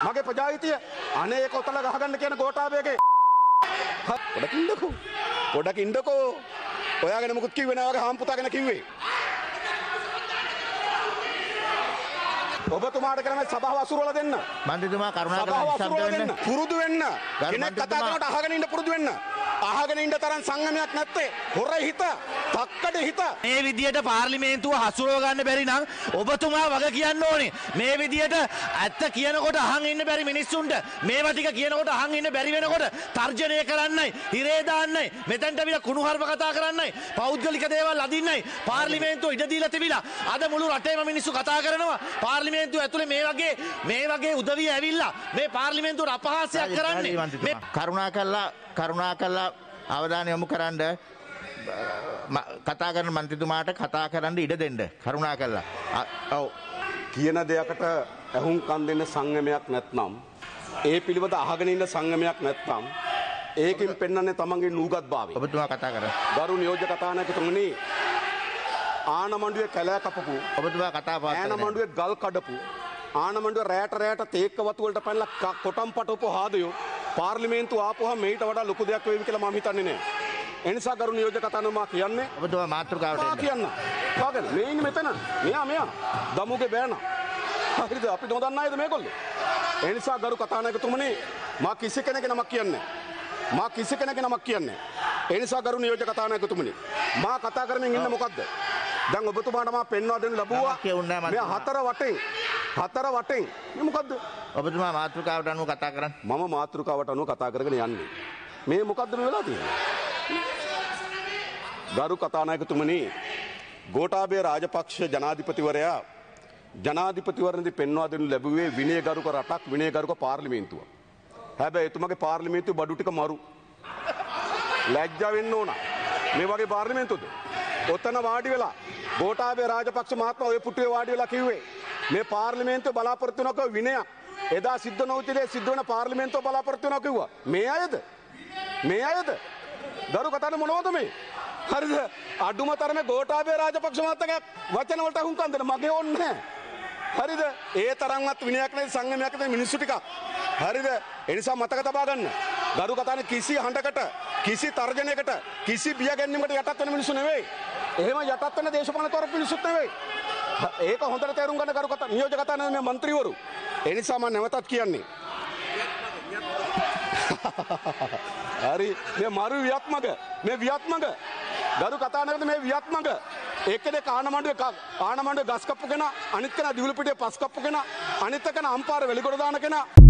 මගේ ප්‍රජාවිතිය අනේ ඒක ඔතල ගහගන්න කියන ගෝඨාභයගේ. පොඩක් ඉන්නකෝ. පොඩක් ඉන්නකෝ. ඔයාගෙන මුකුත් කිව්වේ නෑ වගේ හාම්පුතා ගැන කිව්වේ. ඔබතුමාට කරන සභාව අසුරවල දෙන්න. මන්ත්‍රීතුමා කරුණාකරලා අසුරවල වෙන්න. පුරුදු වෙන්න. කෙනෙක් කතා කරනකොට අහගෙන ඉන්න පුරුදු වෙන්න. අහගෙන ඉන්න තරම් සංගමයක් නැත්තේ. හොර හිත තක්කඩ හිත මේ විදියට පාර්ලිමේන්තුව හසුරුව ගන්න බැරි නම් ඔබතුමා වග කියන්න ඕනේ. මේ විදියට ඇත්ත කියනකොට අහන් ඉන්න බැරි මිනිස්සුන්ට මේවා ටික කියනකොට අහන් ඉන්න බැරි වෙනකොට තර්ජනය කරන්නයි, හිරේ දාන්නයි, මෙතනට විලා කුණුහරුප කතා කරන්නයි, පෞද්ගලික දේවල් අදින්නයි පාර්ලිමේන්තුව ඉඩ දීලා තිබිලා අද මුළු රටේම මිනිස්සු කතා කරනවා පාර්ලිමේන්තුව ඇතුලේ මේ වගේ මේ වගේ උදවිය ඇවිල්ලා මේ පාර්ලිමේන්තුවට අපහාසයක් කරන්නේ. මේ කරුණා කල්ලා කරුණා කල්ලා අවධානය යොමු කරන්න කතා කරන මන්ත්‍රතුමාට කතා කරන්න ඉඩ දෙන්න. කරුණා කල්ලා ඔව්. කියන දෙයකට ඇහුම්කන් දෙන්න සංගමයක් නැත්නම් ඒ පිළිබඳ අහගෙන ඉන්න සංගමයක් නැත්නම් ඒකින් පෙන්වන්නේ තමන්ගේ නූගත් භාවය. ඔබතුමා කතා කර ගරු නියෝජ්‍ය කතානායකතුමනි ආනමණ්ඩුවේ කැලෑ කපපු ඔබතුමා කතා පාත් ආනමණ්ඩුවේ ගල් කඩපු ආනමණ්ඩුව රෑට රෑට තේක්ක වතු වලට පැනලා කොටම් පටවපු හාදයෝ පාර්ලිමේන්තුව ආපුවහම මේට වඩා ලොකු දෙයක් වේවි කියලා මම හිතන්නේ නෑ. ඒ නිසා ගරු නියෝජ්‍ය කතානායකතුමා කියන්නේ ඔබතුමා මාතෘකාවට මා. කියන්න. කාගෙන මේ ඉන්නේ මෙතන. මෙයා මෙයා. දමුගේ බෑන. හරිද අපි නොදන්න අයද මේගොල්ලෝ? ඒ නිසා ගරු කතානායකතුමනි මා කිසි කෙනෙකුගේ නමක් කියන්නේ. මා කිසි කෙනෙකුගේ නමක් කියන්නේ. ඒ නිසා ගරු නියෝජ්‍ය කතානායකතුමනි මා කතා කරමින් ඉන්නේ මොකද්ද? දැන් ඔබතුමාට මා පෙන්වා දෙන්න ලැබුවා. මන්ත්‍රීතුමා. හතර වටෙන් හතර වටෙන් මේ මොකද්ද? ඔබතුමා මාතෘකාවට අනුව කතා කරන්න මම මාතෘකාවට අනුව කතා කරගෙන යන්නේ. මේ මොකද්ද මේ වෙලා තියෙන්නේ? ගරු කතානායකතුමනි ගෝඨාභය රාජපක්ෂ ජනාධිපතිවරයා ජනාධිපතිවරණදී පෙන්වා දෙනු ලැබුවේ විනයගරුක රටක් විනයගරුක පාර්ලිමේන්තුව. හැබැයි එතුමගේ පාර්ලිමේන්තුව බඩු ටික මරු. ලැජ්ජා වෙන්න ඕන. මේ වගේ පාර්ලිමේන්තුවද? ඔතන වාඩි වෙලා ගෝඨාභය රාජපක්ෂ මහත්මයා ඔය පුටුවේ වාඩි වෙලා කිව්වේ මේ පාර්ලිමේන්තුව බලාපොරොත්තු වෙනක විනයක්. එදා සිද්ධ නොවුච්ච දේ සිද්ධ වෙන පාර්ලිමේන්තුව බලාපොරොත්තු වෙනවා කිව්වා. මේ අයද? මේ අයද? දරු කතන්න මොනවද මේ? හරිද? අඩුම තරමේ ගෝඨාභය රාජපක්ෂ මහත්තයාගේ වචන වලට අහුම්කම් දෙන්න මගේ ඕනේ නැහැ. හරිද? ඒ තරම්වත් විනයක් නැති සංගමයක් නැති මිනිස්සු ටිකක්. හරිද? ඒ නිසා මතක තබා ගන්න. දරු කතන්න කිසි හඬකට, කිසි තර්ජනයකට, කිසි බිය ගැනීමකට යටත් වෙන මිනිස්සු නෙවෙයි. එහෙම යටත් වෙන දේශපාලන තොරපු මිනිස්සුත් නෙවෙයි. ඒක හොඳට තේරුම් ගන්න කරු කතා නියෝජක කතාන මේ മന്ത്രിවරු. ඒ නිසා මම නැවතත් කියන්නේ හරි. මේ මරු වියත්මක මේ වියත්මක ගරු කතානකද මේ වියත්මක ඒකනේ කානමණ්ඩුවේ ආනමණ්ඩුවේ ගස් කප්පු කෙනා අනිත් කෙනා දිවුල පිටියේ පස් කප්පු කෙනා අනිත් කෙනා අම්පාර වෙලිගොඩ දාන කෙනා.